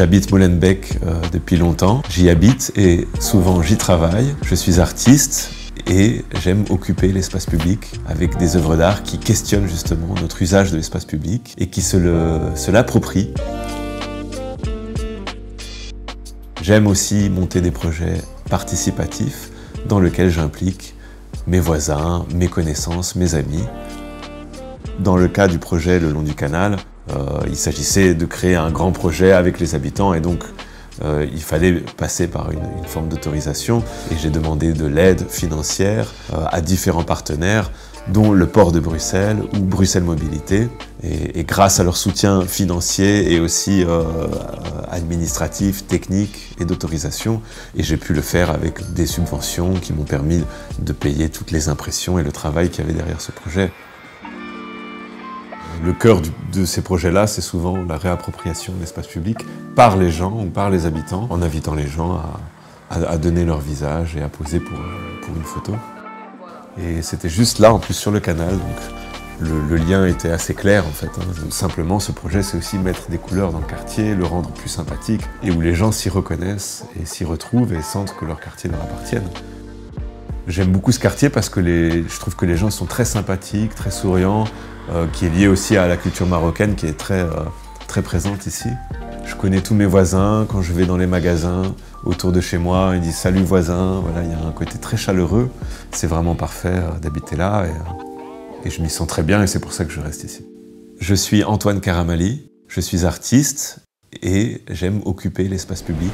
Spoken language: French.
J'habite Molenbeek euh, depuis longtemps. J'y habite et souvent j'y travaille. Je suis artiste et j'aime occuper l'espace public avec des œuvres d'art qui questionnent justement notre usage de l'espace public et qui se l'approprient. J'aime aussi monter des projets participatifs dans lesquels j'implique mes voisins, mes connaissances, mes amis. Dans le cas du projet Le long du canal, il s'agissait de créer un grand projet avec les habitants et donc euh, il fallait passer par une, forme d'autorisation et j'ai demandé de l'aide financière euh, à différents partenaires dont le port de Bruxelles ou Bruxelles Mobilité. Et, grâce à leur soutien financier et aussi administratif, technique et d'autorisation, j'ai pu le faire avec des subventions qui m'ont permis de payer toutes les impressions et le travail qu'il y avait derrière ce projet. Le cœur de ces projets-là, c'est souvent la réappropriation de l'espace public par les gens ou par les habitants, en invitant les gens à, donner leur visage et à poser pour, une photo. Et c'était juste là, en plus sur le canal, donc le, lien était assez clair en fait. Hein. Simplement, ce projet, c'est aussi mettre des couleurs dans le quartier, le rendre plus sympathique, et où les gens s'y reconnaissent et s'y retrouvent et sentent que leur quartier leur appartienne. J'aime beaucoup ce quartier parce que je trouve que les gens sont très sympathiques, très souriants, qui est lié aussi à la culture marocaine qui est très, euh, très présente ici. Je connais tous mes voisins, quand je vais dans les magasins autour de chez moi, ils disent salut voisin, voilà, il y a un côté très chaleureux. C'est vraiment parfait euh, d'habiter là et, et je m'y sens très bien et c'est pour ça que je reste ici. Je suis Antoine Caramali, je suis artiste et j'aime occuper l'espace public.